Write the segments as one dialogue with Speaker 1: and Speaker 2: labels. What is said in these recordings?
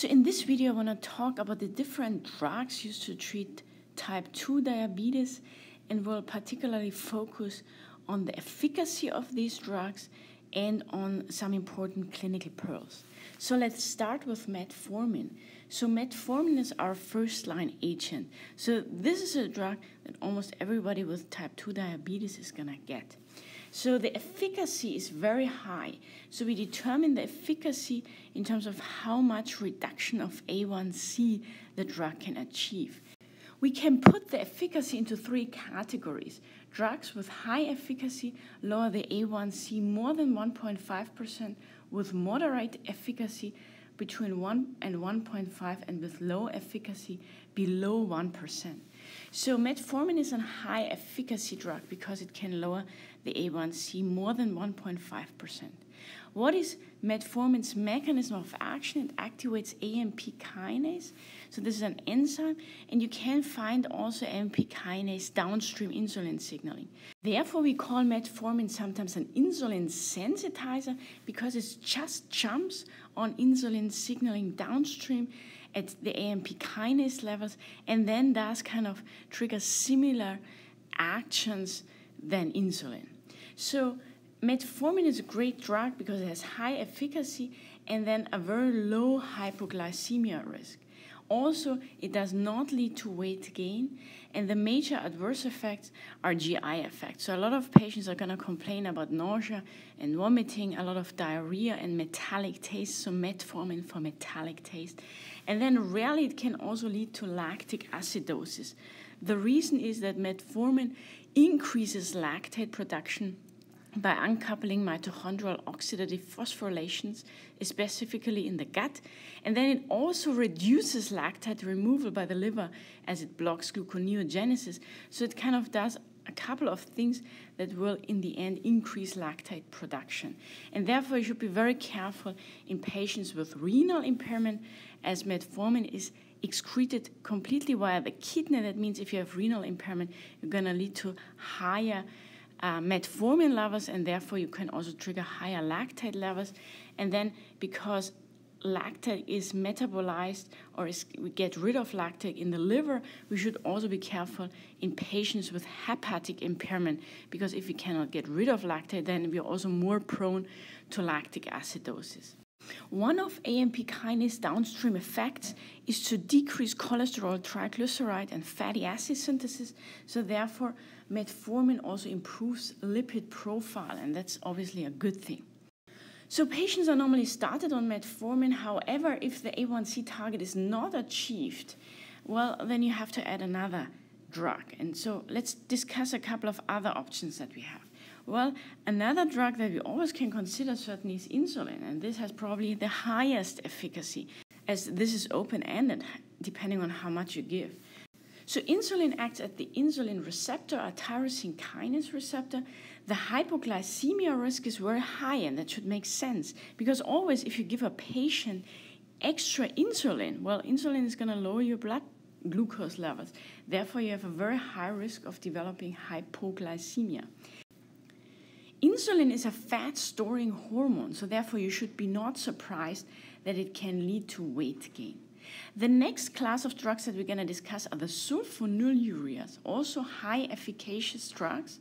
Speaker 1: So in this video, I want to talk about the different drugs used to treat type 2 diabetes and will particularly focus on the efficacy of these drugs and on some important clinical pearls. So let's start with metformin. So metformin is our first line agent. So this is a drug that almost everybody with type 2 diabetes is going to get. So the efficacy is very high. So we determine the efficacy in terms of how much reduction of A1C the drug can achieve. We can put the efficacy into three categories. Drugs with high efficacy lower the A1C more than 1.5%, with moderate efficacy between 1 and 1.5, and with low efficacy below 1%. So metformin is a high efficacy drug because it can lower the A1C more than 1.5%. What is metformin's mechanism of action? It activates AMP kinase. So this is an enzyme, and you can find also AMP kinase downstream insulin signaling. Therefore, we call metformin sometimes an insulin sensitizer because it just jumps on insulin signaling downstream at the AMP kinase levels and then does kind of trigger similar actions than insulin. So metformin is a great drug because it has high efficacy and then a very low hypoglycemia risk. Also, it does not lead to weight gain, and the major adverse effects are GI effects. So, a lot of patients are going to complain about nausea and vomiting, a lot of diarrhea and metallic taste, so metformin for metallic taste. And then, rarely, it can also lead to lactic acidosis. The reason is that metformin increases lactate production by uncoupling mitochondrial oxidative phosphorylations, specifically in the gut. And then it also reduces lactate removal by the liver as it blocks gluconeogenesis. So it kind of does a couple of things that will, in the end, increase lactate production. And therefore, you should be very careful in patients with renal impairment, as metformin is excreted completely via the kidney. That means if you have renal impairment, you're going to lead to higher uh, metformin levels, and therefore you can also trigger higher lactate levels. And then because lactate is metabolized or is, we get rid of lactate in the liver, we should also be careful in patients with hepatic impairment because if we cannot get rid of lactate, then we're also more prone to lactic acidosis. One of AMP kinase downstream effects is to decrease cholesterol, triglyceride, and fatty acid synthesis. So, therefore, metformin also improves lipid profile, and that's obviously a good thing. So, patients are normally started on metformin. However, if the A1C target is not achieved, well, then you have to add another drug. And so, let's discuss a couple of other options that we have. Well, another drug that we always can consider certainly is insulin, and this has probably the highest efficacy, as this is open ended depending on how much you give. So, insulin acts at the insulin receptor, a tyrosine kinase receptor. The hypoglycemia risk is very high, and that should make sense because always, if you give a patient extra insulin, well, insulin is going to lower your blood glucose levels. Therefore, you have a very high risk of developing hypoglycemia. Insulin is a fat storing hormone, so therefore you should be not surprised that it can lead to weight gain. The next class of drugs that we're going to discuss are the sulfonylureas, also high efficacious drugs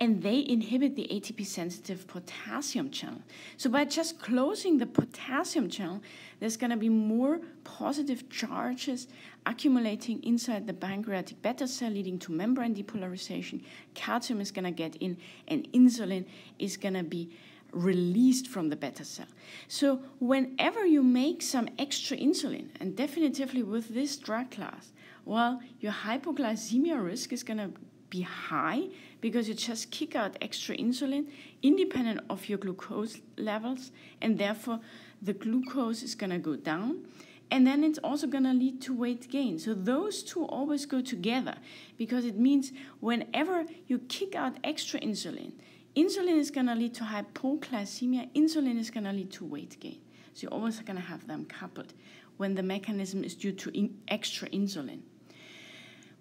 Speaker 1: and they inhibit the ATP sensitive potassium channel. So, by just closing the potassium channel, there's going to be more positive charges accumulating inside the pancreatic beta cell, leading to membrane depolarization. Calcium is going to get in, and insulin is going to be released from the beta cell. So, whenever you make some extra insulin, and definitively with this drug class, well, your hypoglycemia risk is going to be high because you just kick out extra insulin independent of your glucose levels, and therefore the glucose is going to go down. And then it's also going to lead to weight gain. So those two always go together because it means whenever you kick out extra insulin, insulin is going to lead to hypoglycemia, insulin is going to lead to weight gain. So you're always going to have them coupled when the mechanism is due to in extra insulin.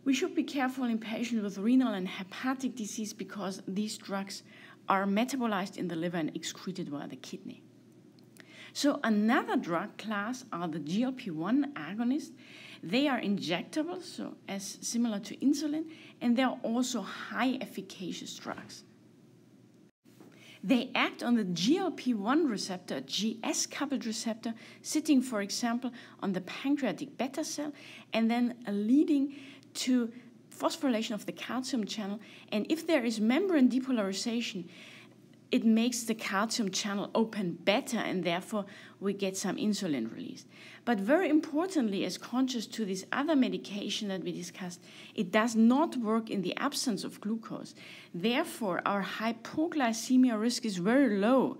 Speaker 1: We should be careful in patients with renal and hepatic disease because these drugs are metabolized in the liver and excreted via the kidney. So another drug class are the GLP-1 agonists. They are injectable, so as similar to insulin, and they are also high efficacious drugs. They act on the GLP-1 receptor, GS coupled receptor, sitting, for example, on the pancreatic beta cell, and then leading to phosphorylation of the calcium channel. And if there is membrane depolarization, it makes the calcium channel open better and therefore we get some insulin release. But very importantly, as conscious to this other medication that we discussed, it does not work in the absence of glucose. Therefore, our hypoglycemia risk is very low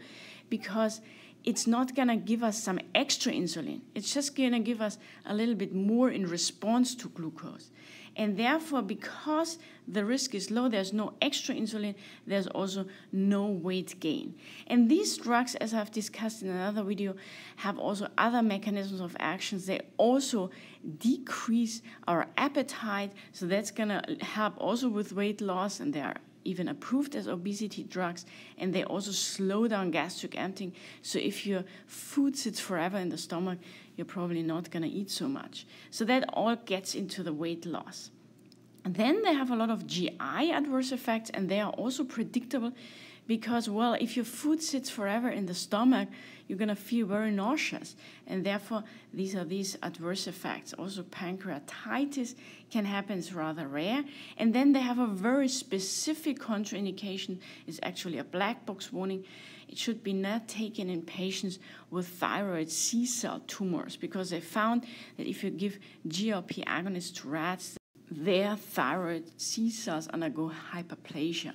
Speaker 1: because it's not going to give us some extra insulin. It's just going to give us a little bit more in response to glucose. And therefore, because the risk is low, there's no extra insulin, there's also no weight gain. And these drugs, as I've discussed in another video, have also other mechanisms of actions. They also decrease our appetite, so that's gonna help also with weight loss, and there are even approved as obesity drugs, and they also slow down gastric emptying. So if your food sits forever in the stomach, you're probably not going to eat so much. So that all gets into the weight loss. And then they have a lot of GI adverse effects, and they are also predictable because, well, if your food sits forever in the stomach, you're going to feel very nauseous. And therefore, these are these adverse effects. Also, pancreatitis can happen, it's rather rare. And then they have a very specific contraindication, it's actually a black box warning it should be not taken in patients with thyroid C cell tumors because they found that if you give GLP agonists to rats, their thyroid C cells undergo hyperplasia.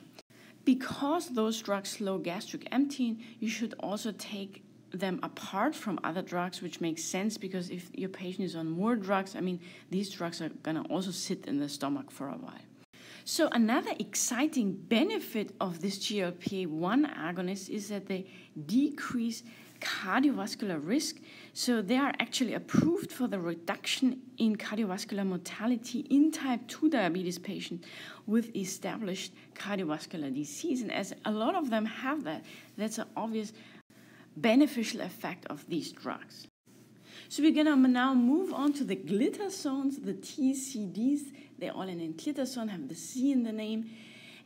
Speaker 1: Because those drugs slow gastric emptying, you should also take them apart from other drugs, which makes sense because if your patient is on more drugs, I mean, these drugs are going to also sit in the stomach for a while. So another exciting benefit of this GLP-1 agonist is that they decrease cardiovascular risk. So they are actually approved for the reduction in cardiovascular mortality in type 2 diabetes patients with established cardiovascular disease. And as a lot of them have that, that's an obvious beneficial effect of these drugs. So we're gonna now move on to the glitazones, the TZDs. They're all in glitazone, have the C in the name.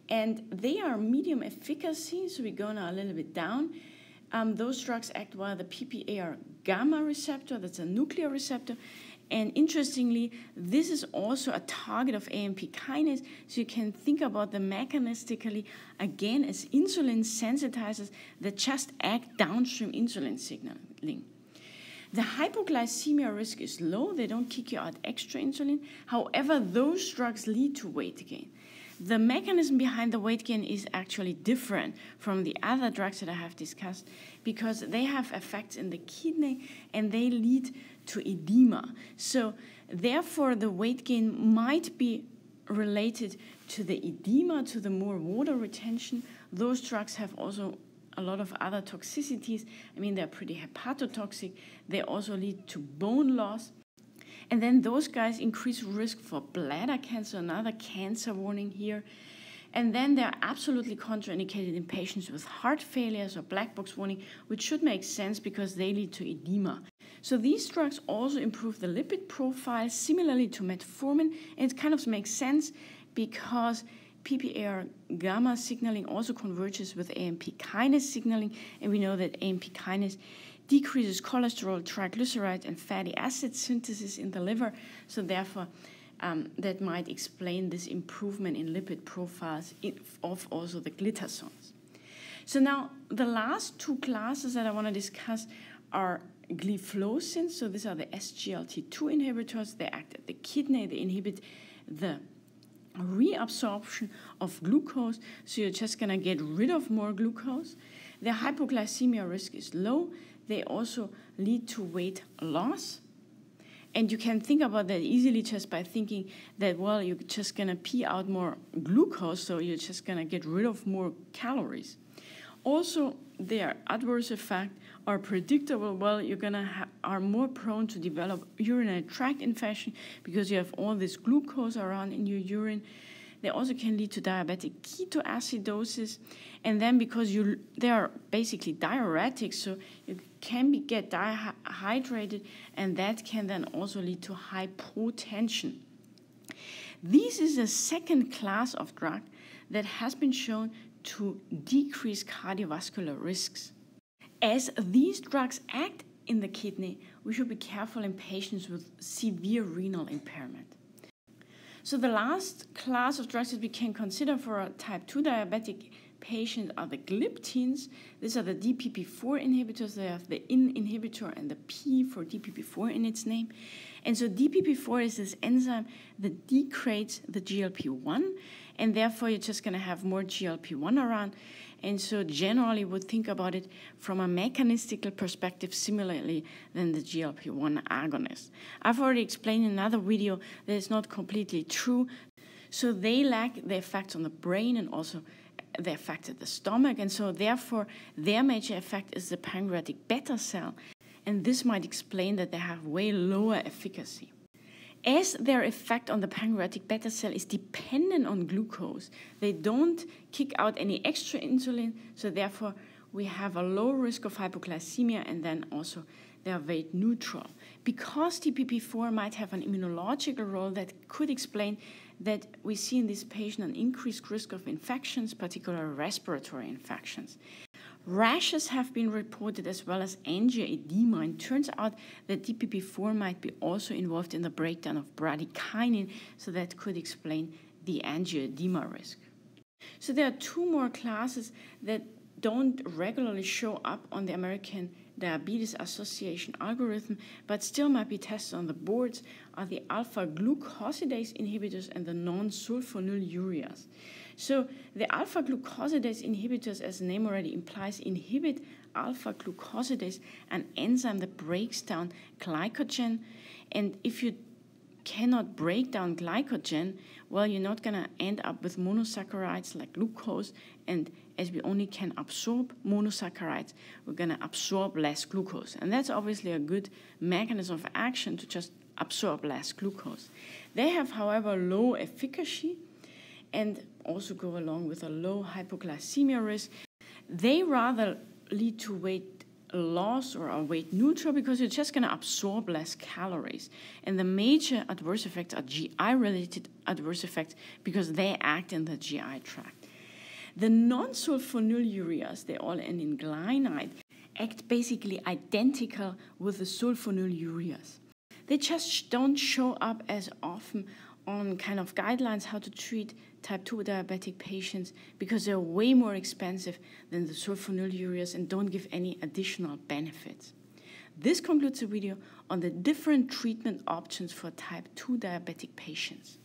Speaker 1: And they are medium efficacy, so we're going a little bit down. Um, those drugs act via the PPAR gamma receptor, that's a nuclear receptor. And interestingly, this is also a target of AMP kinase, so you can think about them mechanistically again as insulin sensitizers that just act downstream insulin signaling. The hypoglycemia risk is low, they don't kick you out extra insulin. However, those drugs lead to weight gain. The mechanism behind the weight gain is actually different from the other drugs that I have discussed because they have effects in the kidney and they lead to edema. So, therefore, the weight gain might be related to the edema, to the more water retention. Those drugs have also a lot of other toxicities. I mean, they're pretty hepatotoxic. They also lead to bone loss. And then those guys increase risk for bladder cancer, another cancer warning here. And then they're absolutely contraindicated in patients with heart failures or black box warning, which should make sense because they lead to edema. So these drugs also improve the lipid profile similarly to metformin, and it kind of makes sense because PPAR gamma signaling also converges with AMP kinase signaling, and we know that AMP kinase decreases cholesterol, triglyceride, and fatty acid synthesis in the liver. So therefore, um, that might explain this improvement in lipid profiles of also the glitazones. So now the last two classes that I want to discuss are gliflozins. So these are the SGLT2 inhibitors. They act at the kidney. They inhibit the reabsorption of glucose, so you're just going to get rid of more glucose. The hypoglycemia risk is low. They also lead to weight loss. And you can think about that easily just by thinking that, well, you're just going to pee out more glucose, so you're just going to get rid of more calories. Also, their adverse effect are predictable, well, you're gonna ha- are more prone to develop urinary tract infection because you have all this glucose around in your urine. They also can lead to diabetic ketoacidosis, and then because you they are basically diuretics, so you can be, get dehydrated, and that can then also lead to hypotension. This is a second class of drug that has been shown to decrease cardiovascular risks. As these drugs act in the kidney, we should be careful in patients with severe renal impairment. So, the last class of drugs that we can consider for a type 2 diabetic patient are the gliptins. These are the DPP4 inhibitors. They have the IN inhibitor and the P for DPP4 in its name. And so DPP4 is this enzyme that degrades the GLP-1, and therefore you're just going to have more GLP-1 around. And so generally would think about it from a mechanistical perspective similarly than the GLP-1 agonist. I've already explained in another video that it's not completely true. So they lack the effects on the brain and also the effect at the stomach, and so therefore their major effect is the pancreatic beta cell, and this might explain that they have way lower efficacy. As their effect on the pancreatic beta cell is dependent on glucose, they don't kick out any extra insulin, so therefore we have a low risk of hypoglycemia and then also they are weight neutral. Because DPP4 might have an immunological role that could explain that we see in this patient an increased risk of infections, particularly respiratory infections. Rashes have been reported as well as angioedema, and turns out that DPP4 might be also involved in the breakdown of bradykinin, so that could explain the angioedema risk. So there are two more classes that don't regularly show up on the American Diabetes Association algorithm, but still might be tested on the boards, are the alpha glucosidase inhibitors and the non sulfonylureas. So, the alpha glucosidase inhibitors, as the name already implies, inhibit alpha glucosidase, an enzyme that breaks down glycogen. And if you cannot break down glycogen, well, you're not going to end up with monosaccharides like glucose. And as we only can absorb monosaccharides, we're going to absorb less glucose. And that's obviously a good mechanism of action to just absorb less glucose. They have, however, low efficacy and also go along with a low hypoglycemia risk. They rather lead to weight loss or are weight neutral because you're just going to absorb less calories. And the major adverse effects are GI related adverse effects because they act in the GI tract. The non sulfonylureas, they all end in glinide, act basically identical with the sulfonylureas. They just don't show up as often on kind of guidelines how to treat type 2 diabetic patients because they're way more expensive than the sulfonylureas and don't give any additional benefits. This concludes the video on the different treatment options for type 2 diabetic patients.